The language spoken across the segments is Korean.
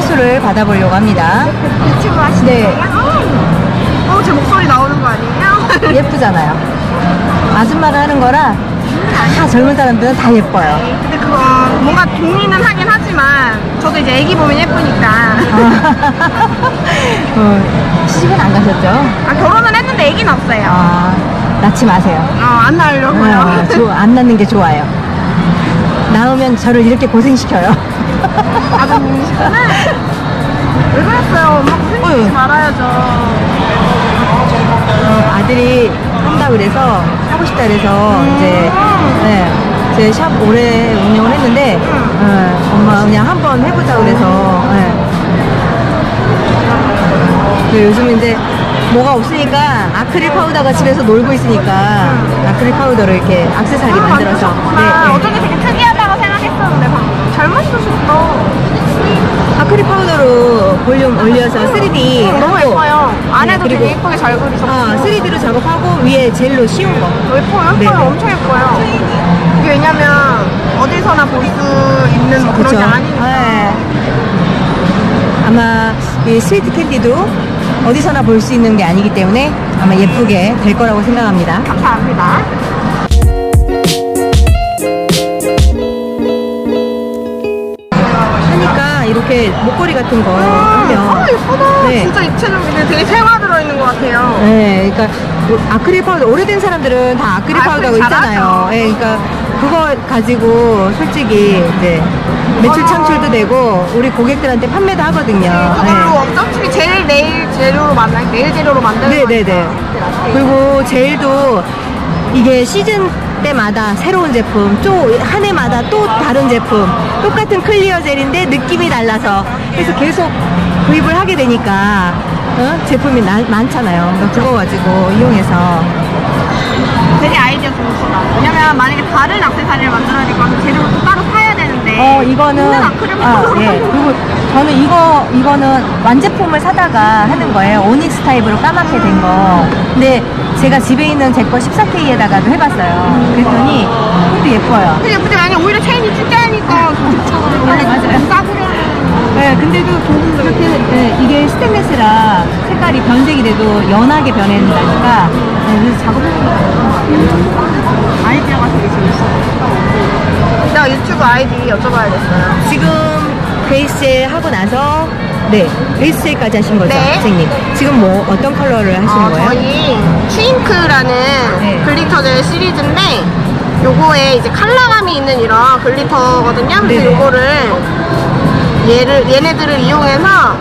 시술을 받아보려고 합니다. 유튜브 하시는 네. 거예요? 어, 제 목소리 나오는 거 아니에요? 예쁘잖아요. 아줌마가 하는 거라 다 젊은 사람들은 다 예뻐요. 근데 그거 뭔가 동의는 하긴 하지만 저도 이제 애기 보면 예쁘니까 어, 시집은 안 가셨죠? 아, 결혼은 했는데 애기는 없어요 아, 낳지 마세요. 어, 안 낳으려고요 아, 조- 안 낳는 게 좋아요. 낳으면 저를 이렇게 고생시켜요. 아버님이시구나 왜 그랬어요? 엄마 어휴. 말아야죠 어, 아들이 한다 그래서 하고 싶다 그래서 이제 네, 제샵 오래 운영을 했는데 어, 엄마 그냥 한번 해보자 그래서 네. 요즘 이제 뭐가 없으니까 아크릴 파우더가 집에서 놀고 있으니까 아크릴 파우더로 이렇게 악세사리 아, 만들어서. 네, 네. 어쩐지 되게 특이하다고 생각 했었는데 방금 젊으셨어 아크릴 파우더로 볼륨 올려서 3D 어, 너무 예뻐요 안에도 네, 되게 예쁘게 잘 그리셨고 어, 3D로 작업하고 위에 젤로 씌운 거 예뻐요, 예뻐요. 네, 네. 엄청 예뻐요. 이게 왜냐면 어디서나 볼 수 있는 뭐 그런 게 아니니까. 네. 아마 이 스위트 캔디도 어디서나 볼 수 있는 게 아니기 때문에 아마 예쁘게 될 거라고 생각합니다. 감사합니다. 이렇게 목걸이 같은 거 아, 하면 예쁘다. 네. 진짜 입체적인데 되게 생화 들어있는 것 같아요. 네, 그러니까 뭐 아크릴 파우더 오래된 사람들은 다 아크릴 아크릴 파우더가 있잖아요. 잘하죠. 네, 그러니까 그거 가지고 솔직히 이제 매출 맞아. 창출도 되고 우리 고객들한테 판매도 하거든요. 그걸로 어차피 제일 네일 재료로 만나, 네일 재료로 만드는 네네네. 거니까. 그리고 젤도 이게 시즌 때마다 새로운 제품, 또 한 해마다 또 다른 제품, 똑같은 clear 젤인데 느낌이 달라서 그래서 계속 구입을 하게 되니까 어? 제품이 나- 많잖아요. 그러니까 그거 가지고 이용해서 되게 아이디어 좋으시다. 왜냐면 만약에 다른 액세서리를 만들어야니까 재료를 또 따로 사야 되는데. 어 이거는 아, 예. 그리고 저는 이거 이거는 완제품을 사다가 하는 거예요. 오닉스 타입으로 까맣게 된 거. 근데 제가 집에 있는 제 거 14K에다가도 해봤어요. 그랬더니 또 예뻐요. 근데 예쁘지 아니 오히려 체인이 좋죠. 네, 맞아요. 싸구려. 네, 근데도 이렇게 네, 이게 스테인레스라 색깔이 변색이 돼도 연하게 변해진다니까 네, 그래서 작업해보는 거. 아이디어가 되게 재밌어요. 이따 유튜브 아이디 여쭤봐야겠어요. 지금 베이스 하고 나서 네 베이스 젤까지 하신 거죠, 네. 선생님? 지금 뭐 어떤 컬러를 하신 어, 거예요? 저희 트윙크라는 네. glitter 젤 시리즈인데 요거에 이제 컬러감이 있는 이런 glitter거든요. 그래서 네네. 요거를 얘를 얘네들을 이용해서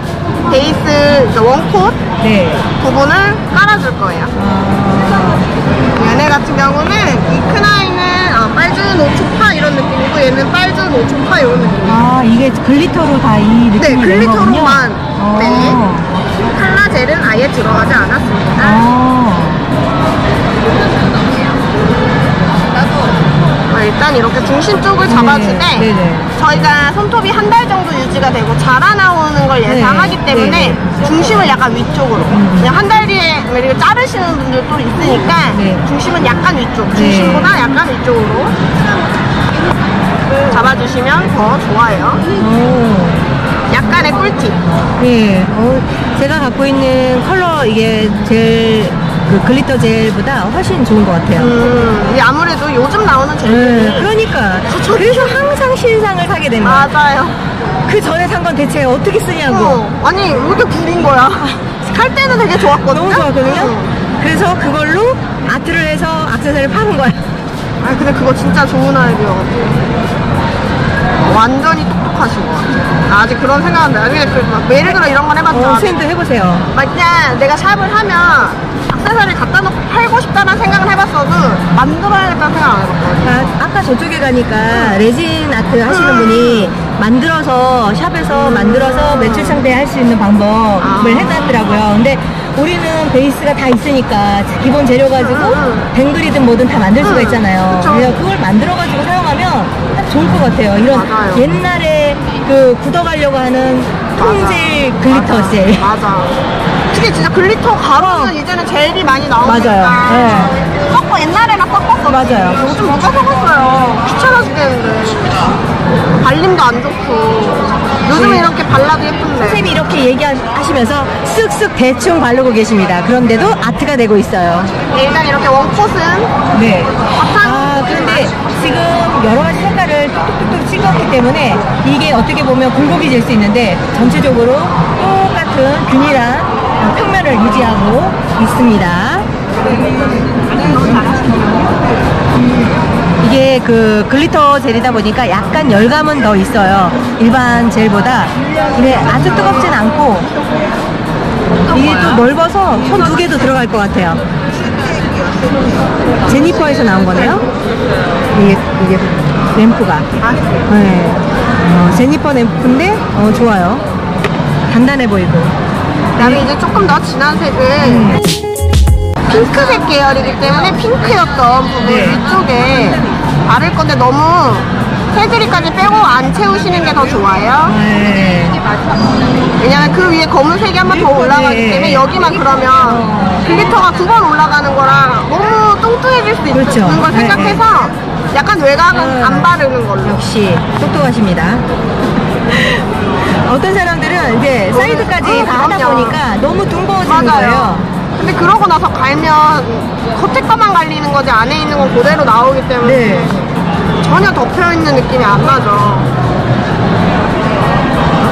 베이스 one coat 네. 부분을 깔아줄 거예요. 아, 얘네 같은 경우는 이큰 아이는 어, 빨주 노초파 이런 느낌이고 얘는 빨주 노초파 이런 느낌이에요. 아, 이게 glitter로 다 이 느낌이 네? glitter로만. 어. 네. 칼라 젤은 아예 들어가지 않았습니다. 아. 어, 일단 이렇게 중심 쪽을 잡아주되 네, 네네. 저희가 손톱이 한 달 정도 유지가 되고 자라 나오는 걸 예상하기 네, 때문에 네, 음. 중심을 약간 위쪽으로 그냥 한 달 뒤에 이렇게 자르시는 분들도 있으니까 네. 중심은 약간 위쪽 네. 중심보다 약간 위쪽으로 잡아주시면 더 좋아요 오. 약간의 꿀팁 네. 어, 제가 갖고 있는 컬러 이게 젤, 그 glitter 젤보다 훨씬 좋은 것 같아요. 음, 이게 아무래도 요즘 나오는 네, 젤들이 그러니까. 그래서 항상 신상을 사게 되는 거야. 맞아요 그 전에 산 건 대체 어떻게 쓰냐고. 어, 아니 왜 이렇게 구린 거야 살 때는 되게 좋았거든요 너무 좋았거든요. 응. 그래서 그걸로 아트를 해서 악세사리를 파는 거야. 아 근데 그거 진짜 좋은 아이디어 같아요. 완전히 똑똑하신 것 같아요. 나 아직 그런 생각은 나중에 그, 막 예를 들어 이런 건 해봤죠. 어, 선생님도 해보세요. 막 그냥 내가 샵을 하면 액세서리 갖다 놓고 팔고 싶다는 생각을 해봤어도 만들어야겠다는 생각 안 해봤거든요. 아, 아까 저쪽에 가니까 레진 아트 하시는 분이 만들어서 샵에서 만들어서 매출 상대할 수 있는 방법을 아. 해놨더라고요. 근데 우리는 베이스가 다 있으니까 기본 재료 가지고 응. 뱅글이든 뭐든 다 만들 수가 응, 있잖아요. 그래서 그걸 만들어 가지고 사용하면 딱 좋을 것 같아요. 이런 맞아요. 옛날에 그 굳어가려고 하는 통젤 glitter. 젤. 맞아. 특히 진짜 glitter 가루는 이제는 젤이 많이 나오니까 맞아요. 네. 썩 섞어 옛날에나 섞었어. 맞아요. 요즘 누가 섞었어요? 귀찮아 죽겠는데. 발림도 안 좋고. 요즘은 네. 이렇게 발라도 예쁜데. 선생님이 이렇게 얘기하시면서 쓱쓱 대충 바르고 계십니다. 그런데도 아트가 되고 있어요. 일단 이렇게 one coat은 네. 아, 그런데 지금 여러 가지 색깔을 뚝뚝뚝뚝 찍었기 때문에 이게 어떻게 보면 굴곡이 될 수 있는데 전체적으로 똑같은 균일한 어, 평면을 유지하고 있습니다. 이게 그 glitter 젤이다 보니까 약간 열감은 더 있어요. 일반 젤보다. 근데 아주 뜨겁진 않고 이게 또 넓어서 손 두 개도 들어갈 것 같아요. 제니퍼에서 나온 거네요. 이게, 이게 램프가. 아, 네. 어, 제니퍼 램프인데, 어, 좋아요. 단단해 보이고. 그다음에 이제 조금 더 진한 색은 음. 핑크색 계열이기 때문에 핑크였던 부분 네. 위쪽에 바를 건데 너무 테두리까지 빼고 안 채우시는 게 더 좋아요. 네. 왜냐면 그 위에 검은색이 한 번 더 올라가기 네. 때문에 여기만 그러면 glitter가 두 번 올라가는 거랑 너무 뚱뚱해질 수 있- 그렇죠. 있는 걸 네, 생각해서 약간 외곽은 음. 안 바르는 걸로. 역시 똑똑하십니다. 어떤 사람들은 이제 사이드까지 어, 다 하다 그럼요. 보니까 너무 두꺼워지는 맞아요. 거예요. 근데 그러고 나서 갈면 겉에 거만 갈리는 거지 안에 있는 건 그대로 나오기 때문에 네. 전혀 덮여 있는 느낌이 안 나죠.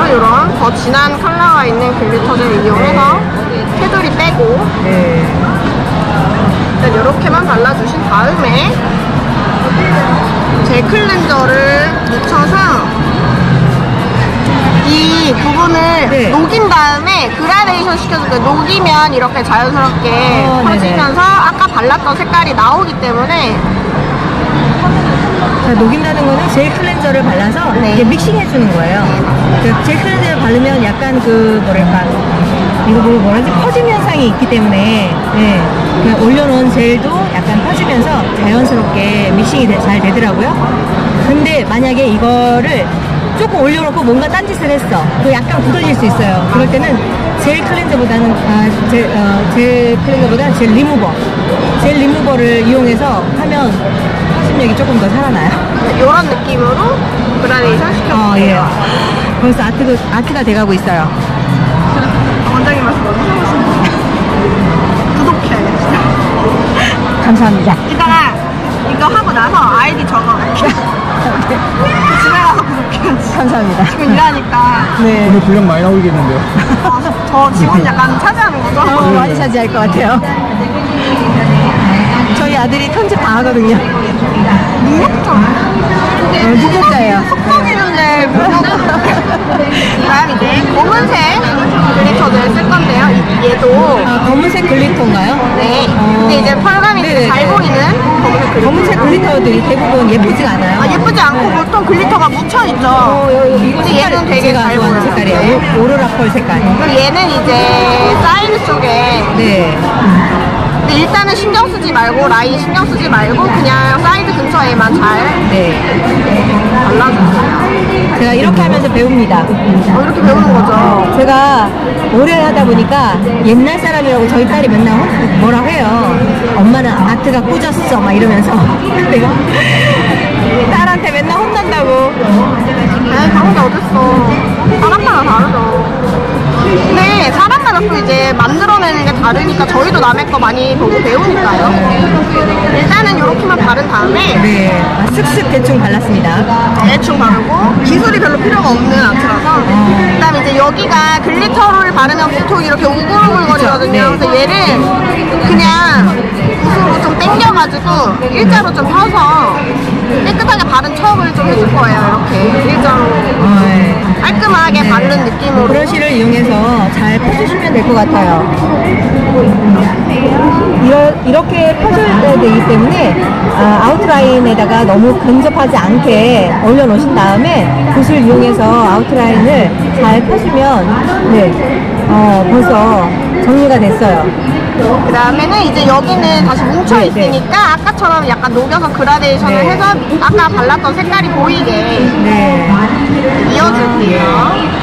이런 더 진한 컬러가 있는 glitter를 이용해서 테두리 빼고 네. 일단 이렇게만 발라주신 다음에 젤 cleanser를 묻혀서 이 부분을 네. 녹인 다음에 그라데이션 시켜줄게요. 녹이면 이렇게 자연스럽게 어. 퍼지면서 아까 발랐던 색깔이 나오기 때문에 자, 녹인다는 거는 젤 cleanser를 발라서 네. 이게 믹싱 해주는 거예요. 그 젤 cleanser를 바르면 약간 그 뭐랄까 이거 뭐 뭐라지 퍼짐 현상이 있기 때문에 네, 그냥 올려놓은 젤도 약간 퍼지면서 자연스럽게 믹싱이 되- 잘 되더라고요. 근데 만약에 이거를 조금 올려놓고 뭔가 딴짓을 했어. 그 약간 굳어질 수 있어요. 그럴 때는 젤 cleanser보다는 아, 젤, 어, 젤 클렌저보다 젤 리무버, 젤 리무버를 이용해서 하면 퍼짐력이 조금 더 살아나요. 이런 느낌으로 그라데이션 어, 시켜줄게요. 예. 벌써 아트가, 아트가 돼가고 있어요. 원장님 말씀 너무 좋으신데 구독해야겠다. 감사합니다. 이따가 이거 하고 나서 아이디 적어. 감사합니다. 지금 일하니까 네. 오늘 분량 많이 나오겠는데요. 어, 저 지분 약간 차지하는 거죠? 어, 많이 차지할 것 같아요. 저희 아들이 편집 다 하거든요. 능력자. 어, 능력자예요. 속성이는데 다음 이제 검은색 glitter를 쓸 건데요. 이- 얘도 아, 검은색 glitter인가요? 네. 어. 근데 이제 펄감이 네네네. 잘 보이는 검은색 glitter. 검은색 glitter들이 대부분 예쁘지가 않아요. 아, 예쁘지 않고 glitter가 묻혀있죠. 어, 여기 이거 근데 얘는 되게 제가 잘 좋아하는 보여요. 색깔이에요. 오- 오로라 펄 색깔. 그리고 얘는 이제 사이드 쪽에 네. 근데 일단은 신경 쓰지 말고 라인 신경 쓰지 말고 그냥 사이드 근처에만 잘 네. 발라주세요. 제가 이렇게 하면서 배웁니다. 어, 이렇게 배우는 거죠. 제가 오래 하다 보니까 옛날 사람이라고 저희 딸이 맨날 혼- 뭐라 해요. 엄마는 아트가 꾸졌어 막 이러면서 내가 딸한테 맨날 혼난다고. 에이 그런 게 어딨어. 사람마다 다르죠. 근데 사람마다 또 이제 만들어내는 게 다르니까 저희도 남의 거 많이 보고 배우니까요. 일단은 이렇게만 바른 다음에 네, 아, 슥슥 대충 발랐습니다. 대충 바르고 기술이 별로 필요가 없는 아트라서 그 다음 에 이제 여기가 glitter를 바르면 보통 이렇게 우글우글거리거든요 네. 그래서 얘를 그냥 붓으로 좀 당겨가지고 일자로 좀 펴서 깨끗하게 바른 척을 좀 해줄 거예요 이렇게 일자로 어, 네. 깔끔하게 네. 바른 느낌으로 브러쉬를 이용해서 잘 펴주시면 될 것 같아요. 이러, 이렇게 펴줘야 되기 때문에 아, 아웃라인에다가 너무 근접하지 않게 올려놓으신 다음에 붓을 이용해서 아웃라인을 잘 펴주면 네, 어, 벌써 정리가 됐어요. 그 다음에는 이제 여기는 다시 뭉쳐 네, 네. 있으니까 아까처럼 약간 녹여서 그라데이션을 네. 해서 아까 발랐던 색깔이 보이게 네. 이어줄게요.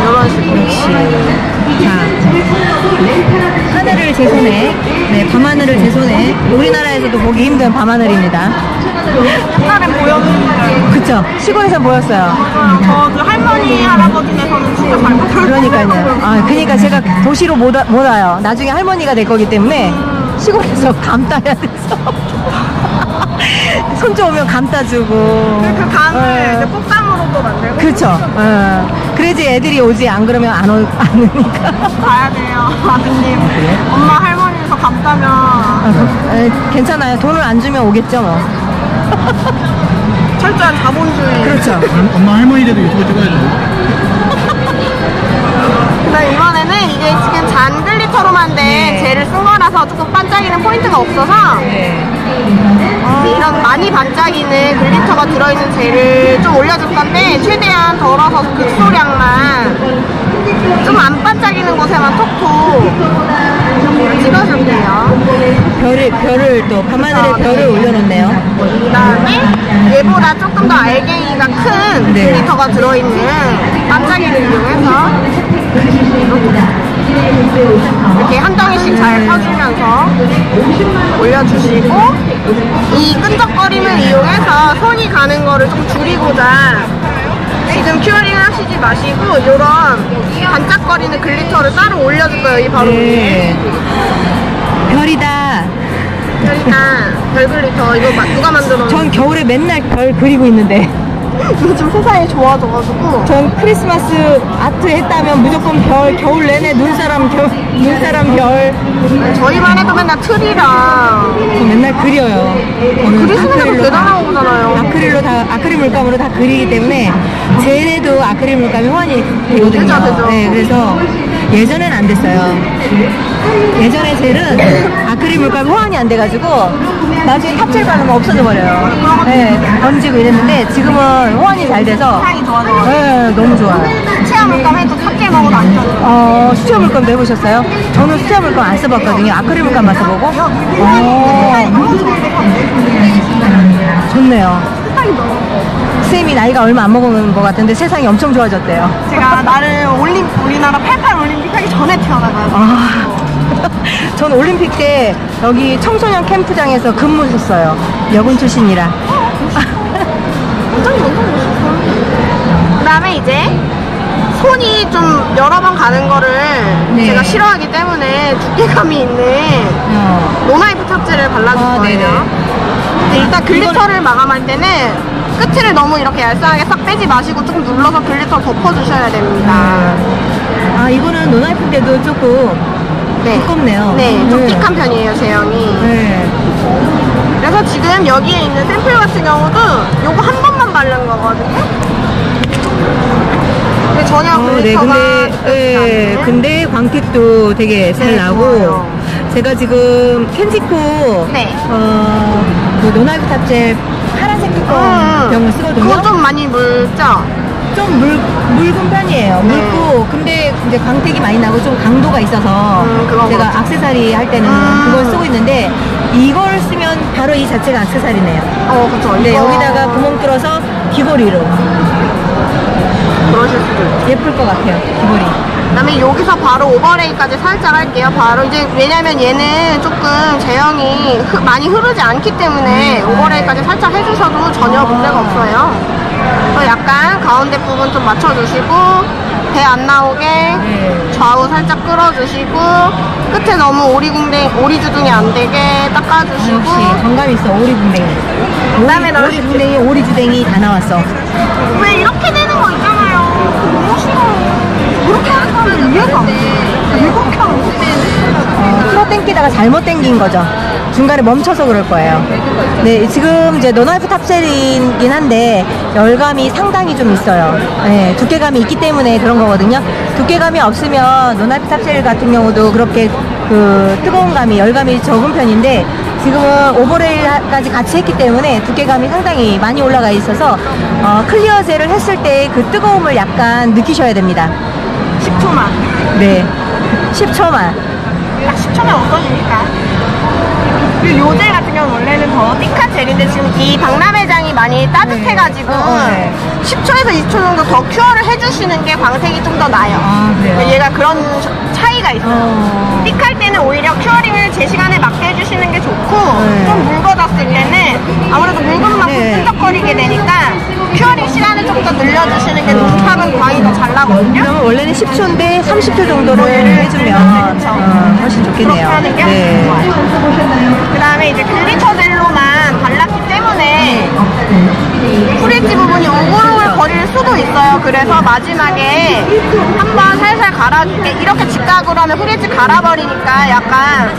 이런 식으로. 자, 하늘을 제 손에, 네, 밤하늘을 제 손에, 우리나라에서도 보기 힘든 밤하늘입니다. 옛날엔 보였는데. 그쵸? 시골에서 보였어요. 저그 할머니, 잘 보여요. 그러니까요. 아, 그러니까 제가 도시로 못, 와, 못 와요. 나중에 할머니가 될 거기 때문에 시골에서 감 따야 돼서. 손주 오면 감 따주고. 그 감을 예. 이제 꽃감으로도 만들고. 그쵸. 어. 그래야지 애들이 오지. 안 그러면 안, 오, 안 오니까. 가야 돼요, 아드님. 엄마 할머니에서 감 따면 어, 에, 괜찮아요. 돈을 안 주면 오겠죠, 뭐. 철저한 자본주의. 그렇죠. 엄마 할머니들도 유튜브 찍어야 죠. 근데 이번에는 이게 지금 잔 glitter로만 된 네. 젤을 쓴 거라서 조금 반짝이는 포인트가 없어서 네. 이제 이런 많이 반짝이는 glitter가 들어있는 젤을 좀 올려줄 건데 최대한 덜어서 극소량만 좀 안 반짝이는 곳에만 톡톡 찍어줄게요. 별을, 별을 또, 밤하늘에 그쵸, 별을 네. 올려놓네요. 그 다음에 얘보다 조금 더 알갱이가 큰 네. glitter가 들어있는 반짝이를 이용해서 이렇게 한 덩이씩 잘 펴주면서 올려주시고 이 끈적거림을 이용해서 손이 가는 거를 좀 줄이고자 지금 curing을 하시지 마시고 이런 반짝거리는 glitter를 따로 올려줄 거예요 이 바로 위에 네. 별이다. 그러니까 별 glitter 이거 마- 누가 만들었는지 전 겨울에 맨날 별 그리고 있는데. 요즘 세상이 좋아져가지고 전 크리스마스 아트 했다면 무조건 별, 겨울 내내 눈사람, 겨, 눈사람 별. 저희 반에도 맨날 트리랑 저 맨날 그려요. 저는 아크릴로 다- 대단한 거잖아요. 아크릴로 다, 아크릴 물감으로 다 그리기 때문에 쟤네도 아크릴 물감이 호환이 되거든요. 되죠, 되죠. 네, 그래서 예전엔 안 됐어요. 예전에 젤은 아크릴 물감이 호환이 안 돼가지고 나중에 탑젤 바르면 없어져 버려요. 네, 번지고 이랬는데 지금은 호환이 잘 돼서 향이 좋아져가지고 네, 너무 좋아요. 수채화 물감 해도 탑재 먹어도 안 좋아요. 어, 수채화 물감도 해보셨어요? 저는 수채화 물감 안 써봤거든요. 아크릴 물감만 써보고. 어, 좋네요. 쌤이 나이가 얼마 안 먹은 것 같은데 세상이 엄청 좋아졌대요. 제가 나를 올림 우리나라 88 올림픽 하기 전에 태어나가지고 아, 전 올림픽 때 여기 청소년 캠프장에서 근무했었어요. 여군 출신이라. 완전 너무 멋있어. 그다음에 이제 손이 좀 여러 번 가는 거를 네. 제가 싫어하기 때문에 두께감이 있는 어, no wipe top 젤을 발라줄 아, 거예요. 일단 glitter를 마감할 때는 끝을 너무 이렇게 얄쌍하게 싹 빼지 마시고 조금 눌러서 glitter 덮어주셔야 됩니다. 아, 이거는 non-wipe 때도 조금 네. 두껍네요. 네, 좀 thick한 편이에요, 제형이. 네. 그래서 지금 여기에 있는 샘플 같은 경우도 요거 한 번만 바른 거거든요. 근데 전혀 어, 네, glitter가 근데, 예. 근데 광택도 되게 잘 네, 나고, 좋아요. 제가 지금 캔지코, 네. 어, 그 non-wipe top젤 파란색 뚜껑 음, 병을 쓰거든요. 그거 좀 많이 묽죠? 좀 물, 묽은 편이에요. 네. 묽고, 근데 이제 광택이 많이 나고 좀 강도가 있어서, 음, 제가 그렇죠. 악세사리 할 때는 음. 그걸 쓰고 있는데, 이걸 쓰면 바로 이 자체가 악세사리네요. 어, 그쵸. 네, 이거 여기다가 구멍 뚫어서 귀걸이로. 그러실 수도 있죠. 예쁠 것 같아요, 귀걸이. 그 다음에 여기서 바로 overlay까지 살짝 할게요. 바로 이제 왜냐면 얘는 조금 제형이 흐- 많이 흐르지 않기 때문에 오버레이까지 살짝 해주셔도 전혀 문제가 없어요. 그래서 약간 가운데 부분 좀 맞춰주시고 배 안 나오게 네. 좌우 살짝 끌어주시고 끝에 너무 오리궁뎅 오리주둥이 안 되게 닦아주시고 역시 정감 있어, 오리분댕이. 그다음에 오리, 넣으십시오. 오리분댕이, 오리주댕이 다 나왔어. 왜 이렇게 되는 거 있잖아요. 너무 싫어. 그렇게 하는 사람은 이해가 안 돼. 이렇게 하는 거. 어, 풀어 땡기다가 잘못 땡긴 거죠. 중간에 멈춰서 그럴 거예요. 네, 지금 이제 non-wipe top젤이긴 한데 열감이 상당히 좀 있어요. 네, 두께감이 있기 때문에 그런 거거든요. 두께감이 없으면 non-wipe top젤 같은 경우도 그렇게 그 뜨거운 감이 열감이 적은 편인데 지금은 overlay까지 같이 했기 때문에 두께감이 상당히 많이 올라가 있어서 어, clear 젤을 했을 때 그 뜨거움을 약간 느끼셔야 됩니다. 10초만. 네, 10초만. 딱 10초면 없어지니까. 그리고 요젤 같은 경우는 원래는 더 thick한 젤인데 지금 이 박람회장이 많이 따뜻해가지고 네. 어, 네. 10초에서 20초 정도 더 cure를 해주시는 게 광택이 좀 더 나아요. 아, 그래요? 얘가 그런 차이가 있어요. 어. thick할 때는 오히려 curing을 제 시간에 맞게 해주시는 게 좋고 네. 좀 묽어졌을 때는 아무래도 묽은 만큼 네. 끈적거리게 되니까 curing 시간을 좀 더 늘려주시는 게 광이 더잘 나거든요. 그러면 원래는 10초인데 30초 정도를 해주면 어, 훨씬 그렇게 좋겠네요. 하는 게 네. 좋아요. 그 다음에 이제 glitter 젤로만 발랐기 때문에 free edge 부분이 오글오글거릴 수도 있어요. 그래서 마지막에 한번 살살 갈아줄게. 이렇게 직각으로 하면 free edge 갈아버리니까 약간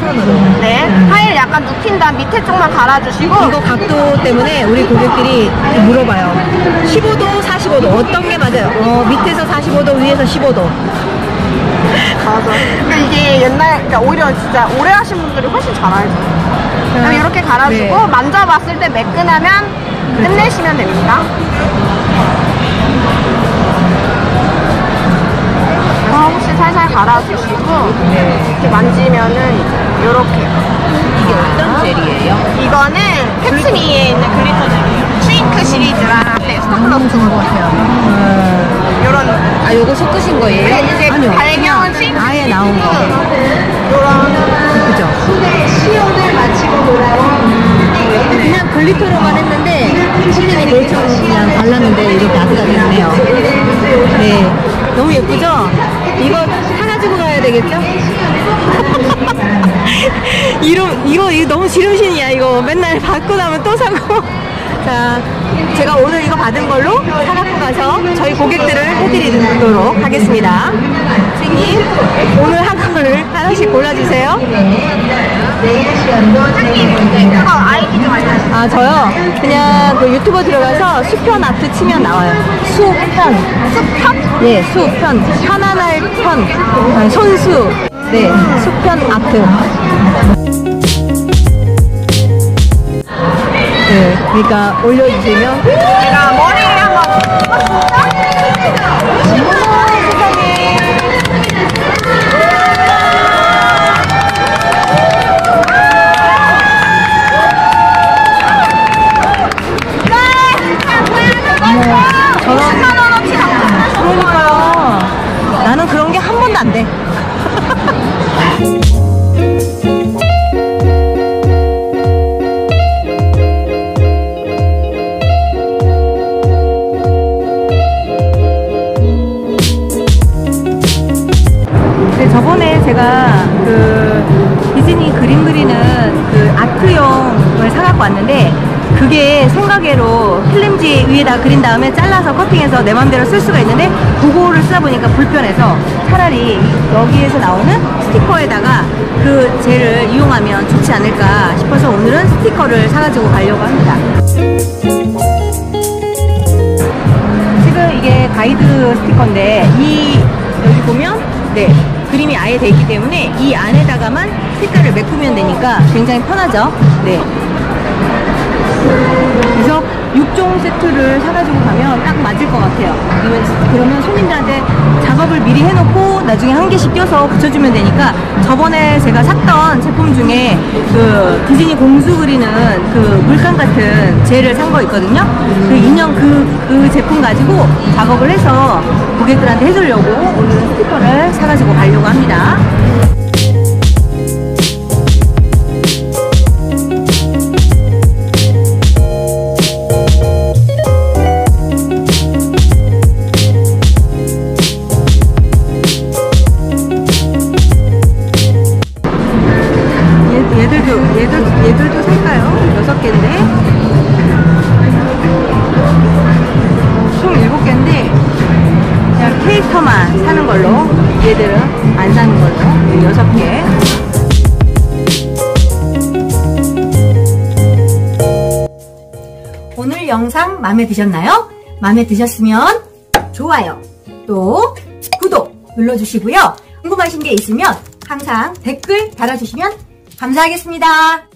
네 파일 약간 눕힌 다음 밑에 쪽만 갈아주시고 이거 각도 때문에 우리 고객들이 물어봐요. 15도, 45도 어떤 게 맞아요? 어, 밑에서 45도, 위에서 15도. 맞아. 그러니까 이게 옛날 그러니까 오히려 진짜 오래 하신 분들이 훨씬 잘 알죠. 그럼 이렇게 갈아주고 네. 만져봤을 때 매끈하면 끝내시면 됩니다. 그래서 혹시 살살 갈아주시고 이렇게 만지면은 이렇게 이게 어떤 젤이에요? 이거는 캡스미에 있는 glitter 젤이에요. 트윙크 시리즈랑 네, 스타플러스 것 같아요. 이런 아, 요거 섞으신 거예요? 네, 이제 아니요. 발명은 트윙크 아예 나온 거. 이런 그죠? 시연을 마치고 돌아온 그냥 glitter로만 했는데 손님이 대충 그냥 발랐는데 이렇게 아득아득하네요. 네, 너무 예쁘죠? 이거 사가지고 가야 되겠죠? 이름 이거 이거 너무 지름신이야 이거 맨날 받고 나면 또 사고. 자, 제가 오늘 이거 받은 걸로 사갖고 가서 저희 고객들을 해드리도록 하겠습니다. 선생님, 오늘 한 거를 하나씩 골라주세요. 알려주세요. 아 저요? 그냥 그 유튜버 들어가서 수편 아트 치면 나와요. 수편. 수편? 네 수편. 편안할 편. 아, 손수. 네 수편 아트. 네 그러니까 올려주시면 제가 머리를 한번 제가 그 디즈니 그림 그리는 그 아트용을 사갖고 왔는데 그게 생각외로 필름지 위에다 그린 다음에 잘라서 커팅해서 내 맘대로 쓸 수가 있는데 그거를 쓰다 보니까 불편해서 차라리 여기에서 나오는 스티커에다가 그 젤을 이용하면 좋지 않을까 싶어서 오늘은 스티커를 사가지고 가려고 합니다. 지금 이게 가이드 스티커인데 이 여기 보면 네 그림이 아예 돼 있기 때문에 이 안에다가만 색깔을 메꾸면 되니까 굉장히 편하죠. 네. 그래서 6종 세트를 사가지고 가면 딱 맞을 것 같아요. 그러면, 손님들한테 작업을 미리 해놓고 나중에 한 개씩 껴서 붙여주면 되니까 저번에 제가 샀던 제품 중에 그 디즈니 공주 그리는 그 물감 같은 젤을 산 거 있거든요. 그 인형 그, 그 제품 가지고 작업을 해서 고객들한테 해주려고 오늘 스티커를 사가지고 가려고 합니다. 얘들은 안 사는 걸로 여섯 개. 오늘 영상 마음에 드셨나요? 마음에 드셨으면 좋아요 또 구독 눌러주시고요. 궁금하신 게 있으면 항상 댓글 달아주시면 감사하겠습니다.